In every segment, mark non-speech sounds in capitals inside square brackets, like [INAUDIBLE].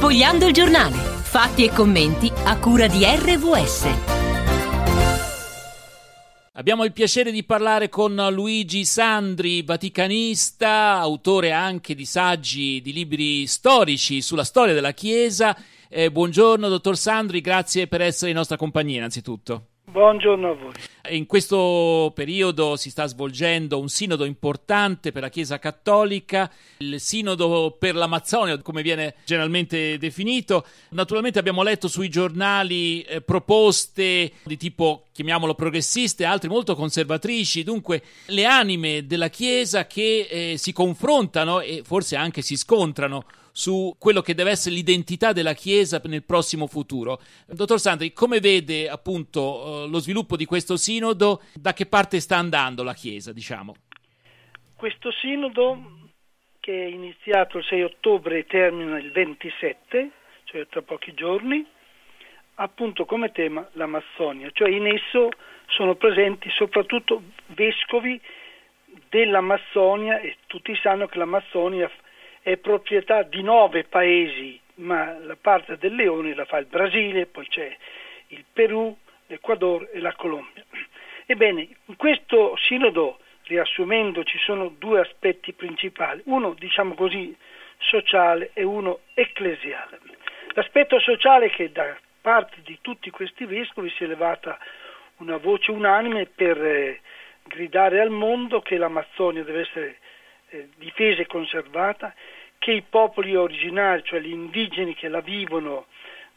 Spogliando il giornale. Fatti e commenti a cura di RVS. Abbiamo il piacere di parlare con Luigi Sandri, vaticanista, autore anche di saggi, di libri storici sulla storia della Chiesa. Eh, buongiorno, dottor Sandri, grazie per essere in nostra compagnia innanzitutto. Buongiorno a voi. In questo periodo si sta svolgendo un sinodo importante per la Chiesa Cattolica, il sinodo per l'Amazzonia, come viene generalmente definito. Naturalmente abbiamo letto sui giornali eh, proposte di tipo, chiamiamolo progressiste, altre molto conservatrici, dunque le anime della Chiesa che eh, si confrontano e forse anche si scontrano su quello che deve essere l'identità della Chiesa nel prossimo futuro. Dottor Sandri, come vede appunto eh, lo sviluppo di questo sinodo? Da che parte sta andando la Chiesa, diciamo? Questo sinodo che è iniziato il 6 ottobre e termina il 27, cioè tra pochi giorni, appunto come tema l'Amazzonia, cioè in esso sono presenti soprattutto vescovi dell'Amazzonia e tutti sanno che l'Amazzonia è proprietà di nove paesi, ma la parte del leone la fa il Brasile, poi c'è il Perù, l'Ecuador e la Colombia. Ebbene, in questo sinodo, riassumendo, ci sono due aspetti principali, uno diciamo così sociale e uno ecclesiale. L'aspetto sociale è che da parte di tutti questi vescovi si è levata una voce unanime per eh, gridare al mondo che l'Amazzonia deve essere eh, difesa e conservata, che i popoli originari, cioè gli indigeni che la vivono,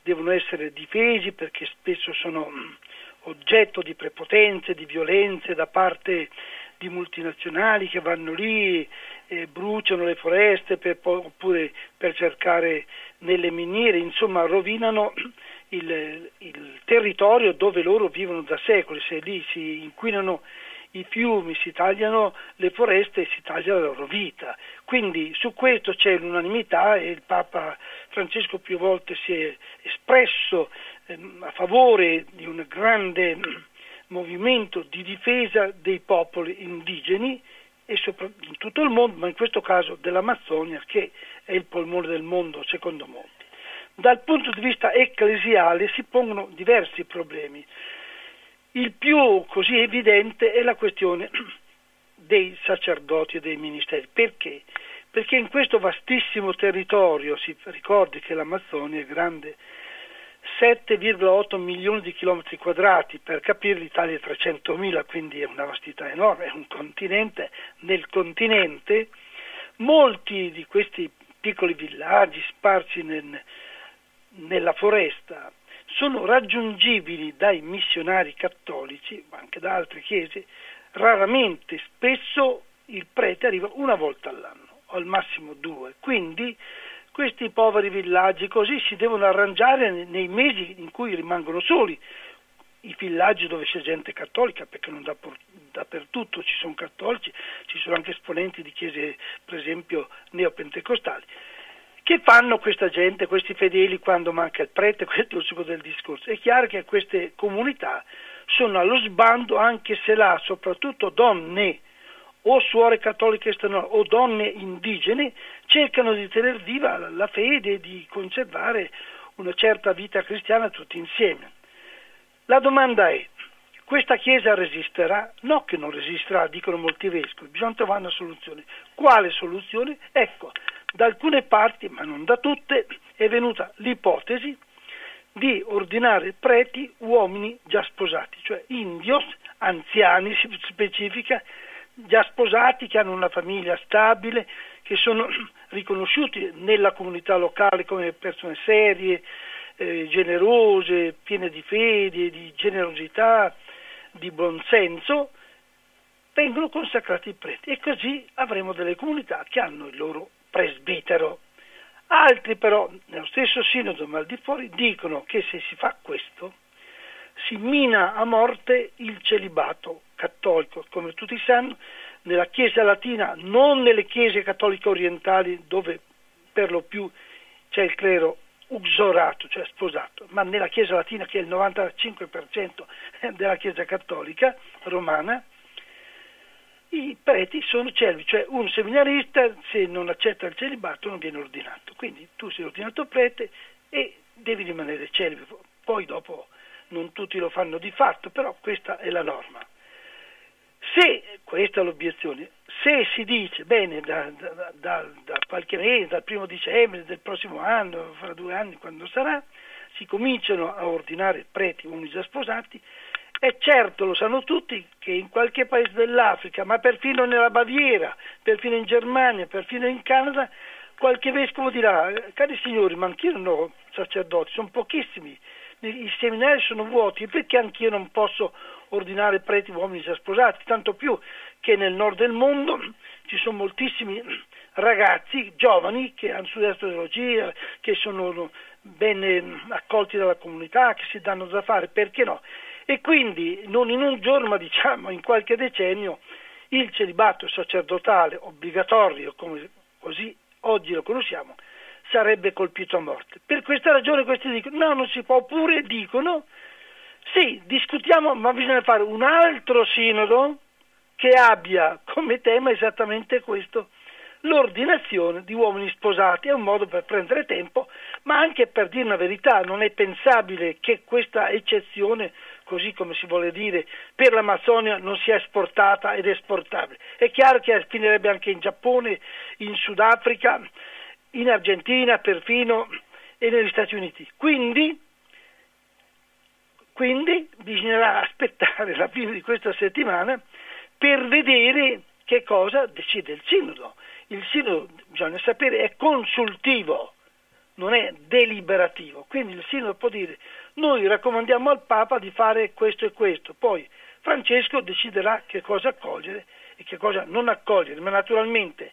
devono essere difesi perché spesso sono mm, oggetto di prepotenze, di violenze da parte di multinazionali che vanno lì e bruciano le foreste per, oppure per cercare nelle miniere, insomma rovinano il, il territorio dove loro vivono da secoli, se lì si inquinano i fiumi, si tagliano le foreste e si taglia la loro vita. Quindi su questo c'è l'unanimità e il Papa Francesco più volte si è espresso ehm, a favore di un grande movimento di difesa dei popoli indigeni e in tutto il mondo, ma in questo caso dell'Amazzonia che è il polmone del mondo secondo molti. Dal punto di vista ecclesiale si pongono diversi problemi. Il più così evidente è la questione [CLEARS THROAT] dei sacerdoti e dei ministeri. Perché? Perché in questo vastissimo territorio, si ricordi che l'Amazzonia è grande 7,8 milioni di chilometri quadrati, per capire l'Italia è 300 mila, quindi è una vastità enorme, è un continente. Nel continente molti di questi piccoli villaggi sparsi nel, nella foresta sono raggiungibili dai missionari cattolici, ma anche da altre chiese, raramente, spesso il prete arriva una volta all'anno, o al massimo due. Quindi questi poveri villaggi così si devono arrangiare nei mesi in cui rimangono soli. I villaggi dove c'è gente cattolica, perché non dappertutto ci sono cattolici, ci sono anche esponenti di chiese, per esempio, neopentecostali. Che fanno questa gente, questi fedeli, quando manca il prete? [LAUGHS] Questo è il succo del discorso. È chiaro che queste comunità sono allo sbando anche se là, soprattutto donne o suore cattoliche o donne indigene, cercano di tenere viva la fede e di conservare una certa vita cristiana tutti insieme. La domanda è, questa Chiesa resisterà? No che non resisterà, dicono molti vescovi, bisogna trovare una soluzione. Quale soluzione? Ecco, da alcune parti, ma non da tutte, è venuta l'ipotesi di ordinare preti uomini già sposati, cioè indios, anziani si specifica, già sposati, che hanno una famiglia stabile, che sono [CLEARS THROAT] riconosciuti nella comunità locale come persone serie, eh, generose, piene di fede, di generosità, di buonsenso, vengono consacrati preti. E così avremo delle comunità che hanno il loro presbitero. Altri però, nello stesso sinodo ma al di fuori, dicono che se si fa questo si mina a morte il celibato cattolico. Come tutti sanno, nella Chiesa latina, non nelle chiese cattoliche orientali dove per lo più c'è il clero uxorato, cioè sposato, ma nella Chiesa latina che è il 95% della Chiesa cattolica romana, i preti sono celibi, cioè un seminarista se non accetta il celibato non viene ordinato. Quindi tu sei ordinato prete e devi rimanere celibe. Poi dopo non tutti lo fanno di fatto, però questa è la norma. Se, questa è l'obiezione, se si dice, bene, da, da, da, da, qualche mese, dal primo dicembre del prossimo anno, fra due anni, quando sarà, si cominciano a ordinare preti uomini già sposati, è certo, lo sanno tutti, che in qualche paese dell'Africa, ma perfino nella Baviera, perfino in Germania, perfino in Canada, qualche vescovo dirà, cari signori, ma anch'io non ho sacerdoti, sono pochissimi, i seminari sono vuoti, perché anch'io non posso ordinare preti uomini già sposati? Tanto più che nel nord del mondo ci sono moltissimi ragazzi giovani che hanno studiato teologia, che sono ben accolti dalla comunità, che si danno da fare, perché no? E quindi non in un giorno, ma diciamo in qualche decennio, il celibato sacerdotale obbligatorio, come così oggi lo conosciamo, sarebbe colpito a morte. Per questa ragione questi dicono no, non si può, oppure dicono sì, discutiamo, ma bisogna fare un altro sinodo che abbia come tema esattamente questo, l'ordinazione di uomini sposati. È un modo per prendere tempo, ma anche per dire una verità, non è pensabile che questa eccezione, così come si vuole dire, per l'Amazzonia non sia esportata ed esportabile. È chiaro che finirebbe anche in Giappone, in Sudafrica, in Argentina perfino e negli Stati Uniti. Quindi, quindi bisognerà [LAUGHS] aspettare la fine di questa settimana per vedere che cosa decide il Sinodo. Il Sinodo, bisogna sapere, è consultivo, non è deliberativo. Quindi il Sinodo può dire noi raccomandiamo al Papa di fare questo e questo, poi Francesco deciderà che cosa accogliere e che cosa non accogliere, ma naturalmente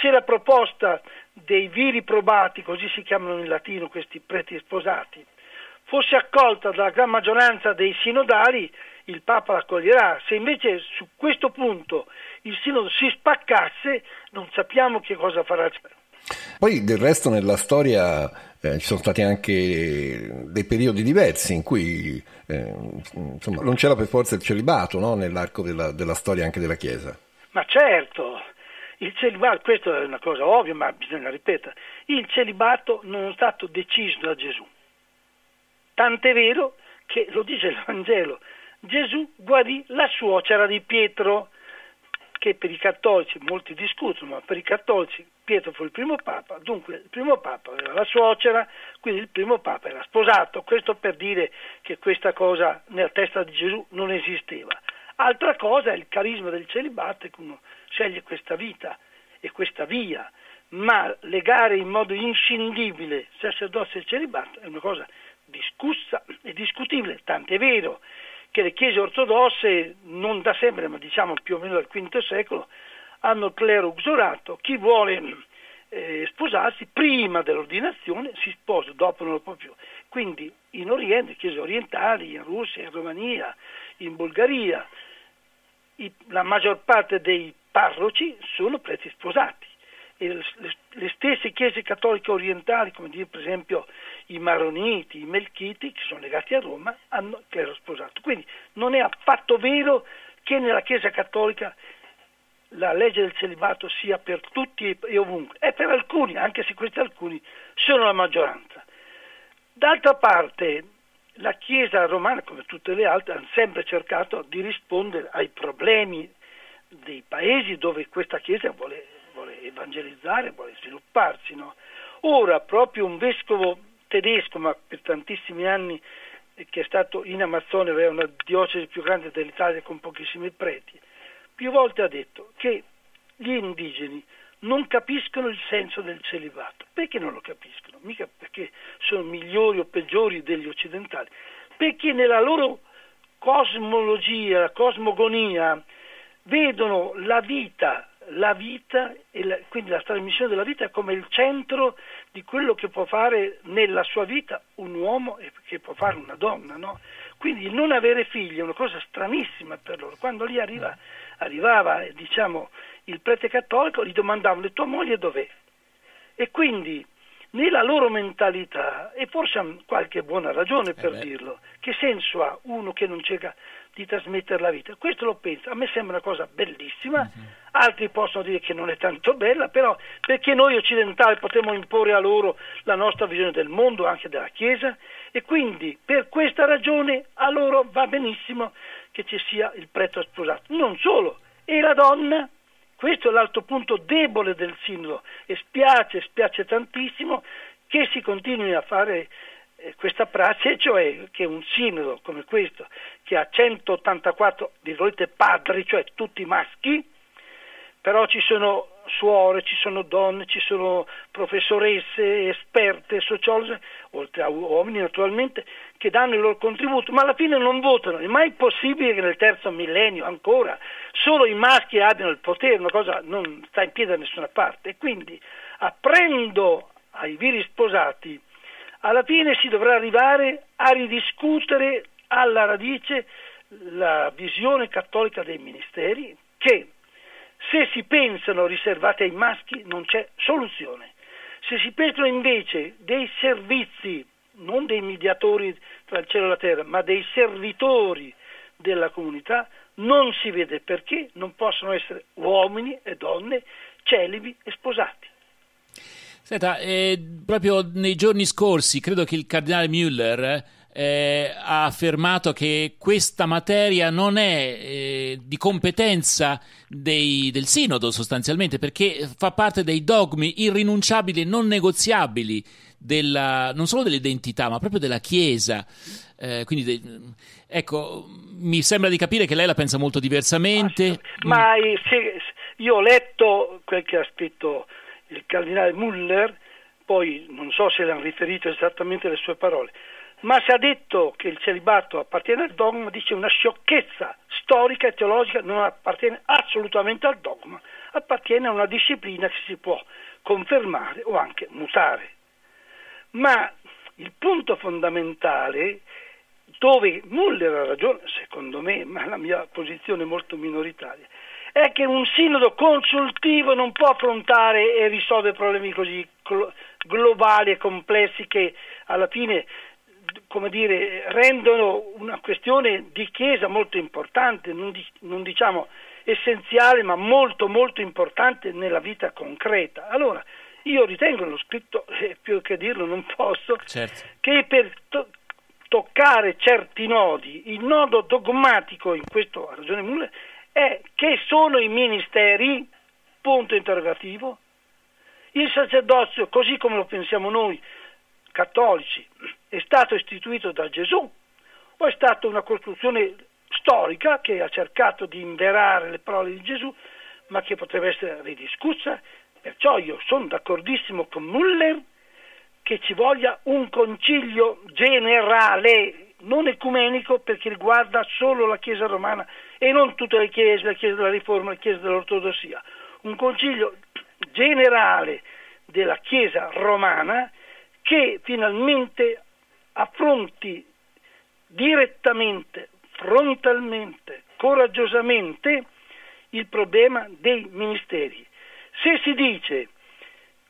se la proposta dei viri probati, così si chiamano in latino questi preti sposati, fosse accolta dalla gran maggioranza dei sinodali, il Papa l'accoglierà. Se invece su questo punto il sinodo si spaccasse, non sappiamo che cosa farà. Poi del resto nella storia eh, ci sono stati anche dei periodi diversi in cui eh, insomma, non c'era per forza il celibato no? nell'arco della, della storia anche della Chiesa. Ma certo, il celibato, questo è una cosa ovvia, ma bisogna ripetere, il celibato non è stato deciso da Gesù. Tant'è vero che, lo dice il Vangelo, Gesù guarì la suocera di Pietro, che per i cattolici, molti discutono, ma per i cattolici Pietro fu il primo papa, dunque il primo papa aveva la suocera, quindi il primo papa era sposato, questo per dire che questa cosa nella testa di Gesù non esisteva. Altra cosa è il carisma del celibato, che uno sceglie questa vita e questa via, ma legare in modo inscindibile sacerdozio e celibato è una cosa discussa e discutibile, tant'è vero che le chiese ortodosse non da sempre, ma diciamo più o meno dal V secolo, hanno il clero uxorato, chi vuole eh, sposarsi prima dell'ordinazione si sposa, dopo non lo può più. Quindi in Oriente, chiese orientali, in Russia, in Romania, in Bulgaria, i, la maggior parte dei parroci sono preti sposati le, le stesse chiese cattoliche orientali, come dire per esempio i Maroniti, i Melchiti, che sono legati a Roma, hanno il clero sposato. Quindi non è affatto vero che nella Chiesa cattolica la legge del celibato sia per tutti e ovunque, è per alcuni, anche se questi alcuni sono la maggioranza. D'altra parte, la Chiesa romana, come tutte le altre, ha sempre cercato di rispondere ai problemi dei paesi dove questa Chiesa vuole, vuole evangelizzare, vuole svilupparsi. No? Ora, proprio un vescovo tedesco, ma per tantissimi anni eh, che è stato in Amazzonia, aveva una diocesi più grande dell'Italia con pochissimi preti, più volte ha detto che gli indigeni non capiscono il senso del celibato. Perché non lo capiscono? Mica perché sono migliori o peggiori degli occidentali, perché nella loro cosmologia, cosmogonia, vedono la vita, la vita e la, quindi la trasmissione della vita come il centro di quello che può fare nella sua vita un uomo e che può fare una donna. No? Quindi non avere figli è una cosa stranissima per loro. Quando lì arriva, arrivava diciamo, il prete cattolico gli domandavano tua moglie dov'è? E quindi nella loro mentalità, e forse hanno qualche buona ragione per eh dirlo, che senso ha uno che non, di trasmettere la vita. Questo lo penso, a me sembra una cosa bellissima, uh-huh. altri possono dire che non è tanto bella, però perché noi occidentali potremmo imporre a loro la nostra visione del mondo, anche della Chiesa, e quindi per questa ragione a loro va benissimo che ci sia il prete sposato. Non solo, e la donna, questo è l'altro punto debole del sinodo, e spiace, spiace tantissimo che si continui a fare questa prassi, cioè che un sinodo come questo, che ha 184 padri, cioè tutti maschi, però ci sono suore, ci sono donne, ci sono professoresse, esperte, sociologhe, oltre a uomini naturalmente, che danno il loro contributo, ma alla fine non votano. È mai possibile che nel terzo millennio ancora solo i maschi abbiano il potere? Una cosa non sta in piedi da nessuna parte. E quindi, aprendo ai viri sposati, alla fine si dovrà arrivare a ridiscutere alla radice la visione cattolica dei ministeri che se si pensano riservati ai maschi non c'è soluzione. Se si pensano invece dei servizi, non dei mediatori tra il cielo e la terra, ma dei servitori della comunità, non si vede perché non possono essere uomini e donne celibi e sposati. Senta, eh, proprio nei giorni scorsi credo che il cardinale Müller eh, ha affermato che questa materia non è eh, di competenza dei, del Sinodo sostanzialmente perché fa parte dei dogmi irrinunciabili e non negoziabili della, non solo dell'identità ma proprio della Chiesa. Eh, quindi, de, ecco, mi sembra di capire che lei la pensa molto diversamente. Ma io ho letto quel che ha scritto il cardinale Muller, poi non so se le hanno riferito esattamente le sue parole, ma se ha detto che il celibato appartiene al dogma, dice una sciocchezza storica e teologica, non appartiene assolutamente al dogma, appartiene a una disciplina che si può confermare o anche mutare. Ma il punto fondamentale dove Muller ha ragione, secondo me, ma la mia posizione è molto minoritaria, è che un sinodo consultivo non può affrontare e risolvere problemi così globali e complessi che alla fine come dire, rendono una questione di chiesa molto importante, non, di, non, diciamo essenziale, ma molto molto importante nella vita concreta. Allora, io ritengo, l'ho scritto, [LAUGHS] eh, più che dirlo non posso, certo. che per to- toccare certi nodi, il nodo dogmatico, in questo ha ragione Muller, è che sono i ministeri, punto interrogativo, il sacerdozio, così come lo pensiamo noi, cattolici, è stato istituito da Gesù o è stata una costruzione storica che ha cercato di inverare le parole di Gesù ma che potrebbe essere ridiscussa? Perciò io sono d'accordissimo con Muller che ci voglia un concilio generale, non ecumenico perché riguarda solo la Chiesa romana e non tutte le chiese, la Chiesa della Riforma, la Chiesa dell'Ortodossia. Un concilio generale della Chiesa romana che finalmente affronti direttamente, frontalmente, coraggiosamente il problema dei ministeri. Se si dice,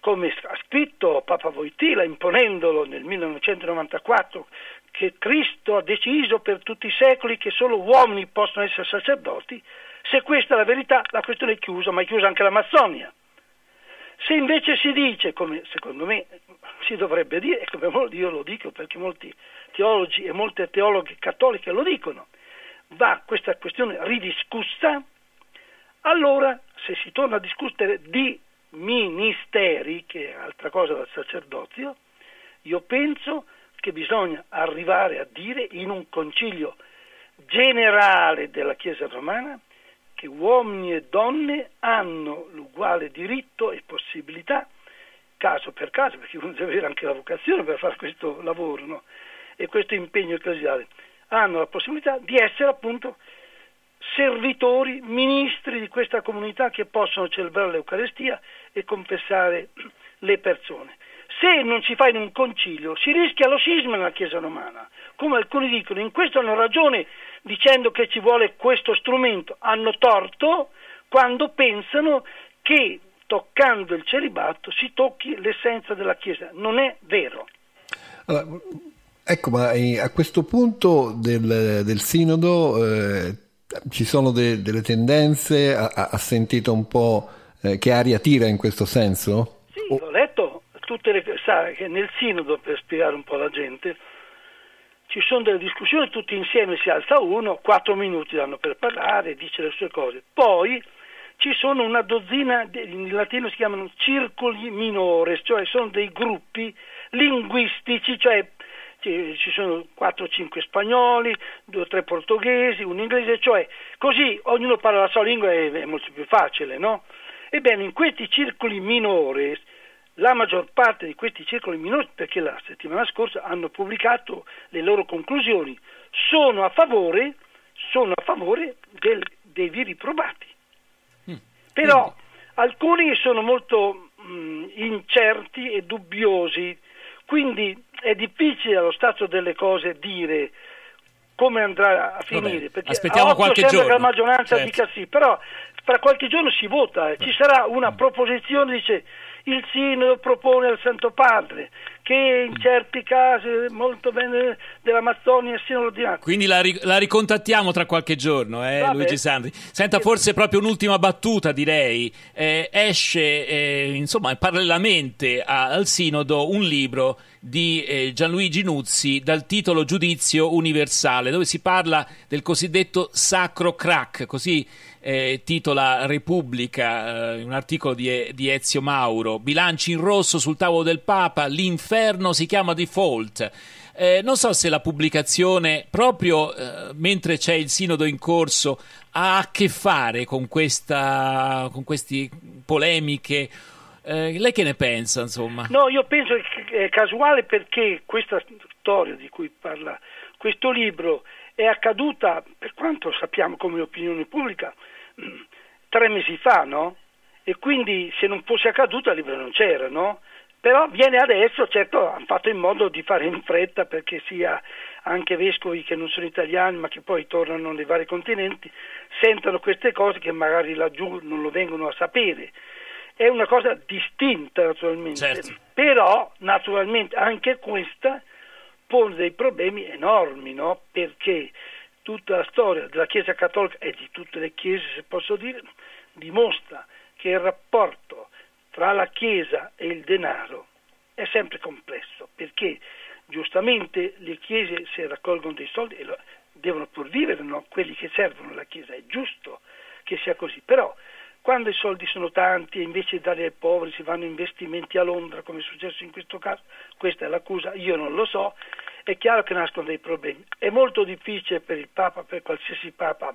come ha scritto Papa Voitila imponendolo nel 1994, che Cristo ha deciso per tutti i secoli che solo uomini possono essere sacerdoti, se questa è la verità, la questione è chiusa, ma è chiusa anche la Mazzonia. Se invece si dice, come secondo me si dovrebbe dire, e come io lo dico perché molti teologi e molte teologhe cattoliche lo dicono, va questa questione ridiscussa, allora se si torna a discutere di ministeri, che è altra cosa dal sacerdozio, io penso che bisogna arrivare a dire in un concilio generale della Chiesa romana che uomini e donne hanno l'uguale diritto e possibilità, caso per caso, perché uno deve avere anche la vocazione per fare questo lavoro no? e questo impegno ecclesiale, hanno la possibilità di essere appunto servitori, ministri di questa comunità che possono celebrare l'Eucarestia e confessare le persone. Se non si fa in un concilio si rischia lo scisma nella Chiesa romana, come alcuni dicono, in questo hanno ragione dicendo che ci vuole questo strumento, hanno torto quando pensano che toccando il celibato si tocchi l'essenza della Chiesa. Non è vero. Allora, Ecco, ma a questo punto del, del sinodo eh, ci sono de, delle tendenze? Ha, ha, sentito un po' eh, che aria tira in questo senso? Sì, ho letto tutte le... sa che nel sinodo, per spiegare un po' alla gente, ci sono delle discussioni, tutti insieme si alza uno, quattro minuti danno per parlare, dice le sue cose. Poi ci sono una dozzina, in latino si chiamano circoli minores, cioè sono dei gruppi linguistici, cioè ci sono 4-5 spagnoli, 2-3 portoghesi, un inglese, cioè così ognuno parla la sua lingua e è molto più facile, no? Ebbene, in questi circoli minori, la maggior parte di questi circoli minori, perché la settimana scorsa hanno pubblicato le loro conclusioni, sono a favore, sono a favore del, dei viri probati. Mm. Però alcuni sono molto mh, mm, incerti e dubbiosi, quindi è difficile allo stato delle cose dire come andrà a finire. Vabbè, perché aspettiamo a qualche giorno. che la maggioranza certo. dica sì, però tra qualche giorno si vota, ci sarà una proposizione, dice il Sinodo propone al Santo Padre che in certi casi molto bene dell'Amazzonia siano ordinati. Quindi la, ri- la, ricontattiamo tra qualche giorno, eh, Luigi Sandri. Senta, forse proprio un'ultima battuta, direi. Eh, esce, eh, insomma, parallelamente a- al Sinodo un libro di eh, Gianluigi Nuzzi dal titolo Giudizio universale, dove si parla del cosiddetto sacro crack, così eh, titola Repubblica, eh, un articolo di, di, Ezio Mauro, bilanci in rosso sul tavolo del Papa, l'inferno si chiama default. Eh, non so se la pubblicazione, proprio eh, mentre c'è il sinodo in corso, ha a che fare con, questa, con queste polemiche. Eh, lei che ne pensa, insomma? No, io penso che è casuale perché questa storia di cui parla questo libro è accaduta, per quanto sappiamo come opinione pubblica, tre mesi fa, no? E quindi se non fosse accaduto il libro non c'era, no? Però viene adesso, certo hanno fatto in modo di fare in fretta perché sia anche vescovi che non sono italiani ma che poi tornano nei vari continenti, sentano queste cose che magari laggiù non lo vengono a sapere. È una cosa distinta naturalmente, certo. però naturalmente anche questa pone dei problemi enormi, no? Perché tutta la storia della Chiesa Cattolica e di tutte le chiese, se posso dire, dimostra che il rapporto tra la Chiesa e il denaro è sempre complesso, perché giustamente le chiese se raccolgono dei soldi devono pur vivere no? quelli che servono alla Chiesa, è giusto che sia così, però quando i soldi sono tanti e invece di dare ai poveri si vanno investimenti a Londra, come è successo in questo caso, questa è l'accusa, io non lo so, è chiaro che nascono dei problemi. È molto difficile per il Papa, per qualsiasi Papa,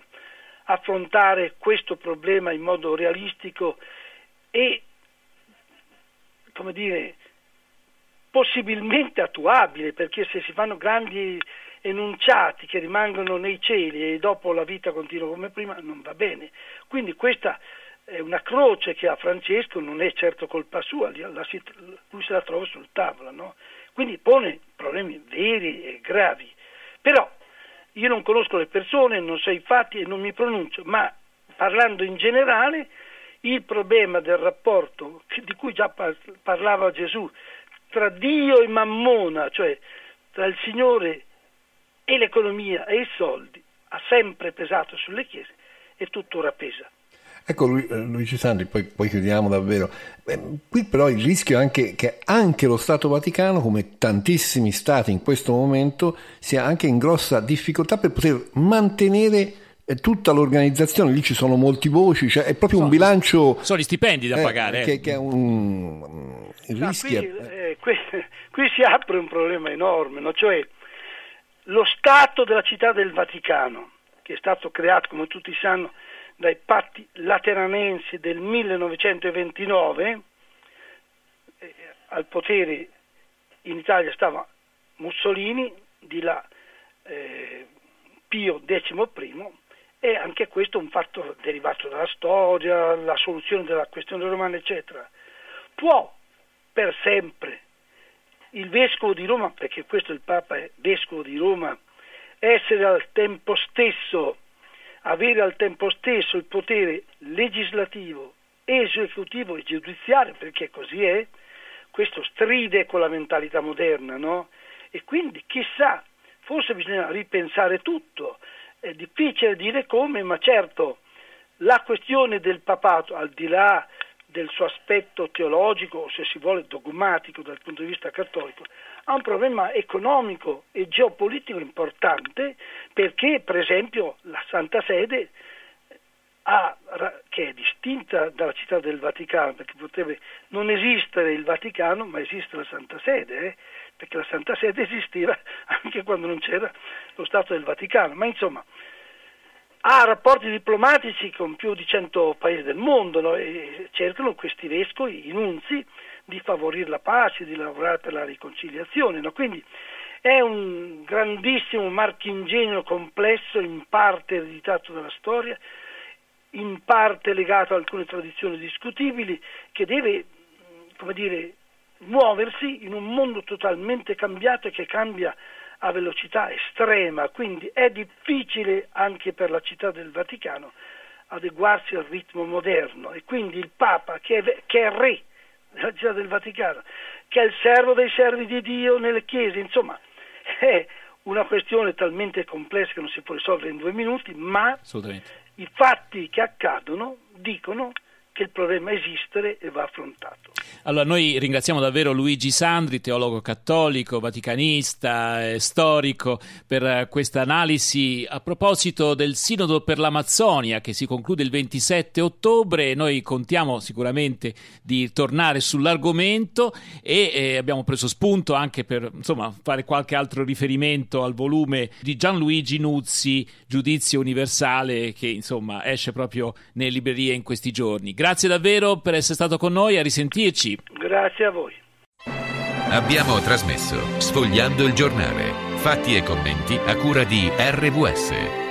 affrontare questo problema in modo realistico e, come dire, possibilmente attuabile, perché se si fanno grandi enunciati che rimangono nei cieli e dopo la vita continua come prima, non va bene. Quindi questa è una croce che ha Francesco, non è certo colpa sua, lui se la trova sul tavolo, no? quindi pone problemi veri e gravi. Però io non conosco le persone, non so i fatti e non mi pronuncio, ma parlando in generale il problema del rapporto di cui già parlava Gesù tra Dio e Mammona, cioè tra il Signore e l'economia e i soldi, ha sempre pesato sulle chiese e tuttora pesa. Ecco eh, Luigi Sandri, poi, poi chiudiamo davvero. Eh, qui però il rischio è anche che anche lo Stato Vaticano, come tantissimi stati in questo momento, sia anche in grossa difficoltà per poter mantenere eh, tutta l'organizzazione, lì ci sono molti voci, cioè è proprio sono, un bilancio... Sono gli stipendi da eh, pagare. Che, che, è un... No, rischio... Qui, eh, qui, [LAUGHS] qui, si apre un problema enorme, no? cioè lo Stato della città del Vaticano, che è stato creato, come tutti sanno, dai patti lateranensi del 1929, eh, al potere in Italia stava Mussolini, di là eh, Pio XI, e anche questo è un fatto derivato dalla storia, la soluzione della questione romana, eccetera. Può per sempre il vescovo di Roma, perché questo il Papa è vescovo di Roma, essere al tempo stesso avere al tempo stesso il potere legislativo, esecutivo e giudiziario, perché così è, questo stride con la mentalità moderna, no? e quindi chissà, forse bisogna ripensare tutto, è difficile dire come, ma certo la questione del papato, al di là del suo aspetto teologico o se si vuole dogmatico dal punto di vista cattolico, ha un problema economico e geopolitico importante perché per esempio la Santa Sede ha, che è distinta dalla città del Vaticano, perché potrebbe non esistere il Vaticano, ma esiste la Santa Sede, eh? perché la Santa Sede esisteva [LAUGHS] anche quando non c'era lo Stato del Vaticano, ma insomma ha rapporti diplomatici con più di 100 paesi del mondo no? e cercano questi vescovi, i nunzi, di favorire la pace, di lavorare per la riconciliazione. No? Quindi è un grandissimo marchingegno complesso, in parte ereditato dalla storia, in parte legato ad alcune tradizioni discutibili, che deve, come dire, muoversi in un mondo totalmente cambiato e che cambia a velocità estrema, quindi è difficile anche per la città del Vaticano adeguarsi al ritmo moderno. E quindi il Papa che è, che è re della città del Vaticano, che è il servo dei servi di Dio nelle chiese, insomma è una questione talmente complessa che non si può risolvere in due minuti, ma i fatti che accadono dicono che il problema esiste e va affrontato. Allora, noi ringraziamo davvero Luigi Sandri, teologo cattolico, vaticanista, eh, storico, per eh, questa analisi a proposito del Sinodo per l'Amazzonia che si conclude il 27 ottobre. Noi contiamo sicuramente di tornare sull'argomento e eh, abbiamo preso spunto anche per insomma, fare qualche altro riferimento al volume di Gianluigi Nuzzi, Giudizio Universale, che insomma esce proprio nelle librerie in questi giorni. Grazie davvero per essere stato con noi, a risentirci. Grazie a voi. Abbiamo trasmesso Sfogliando il giornale, fatti e commenti a cura di RVS.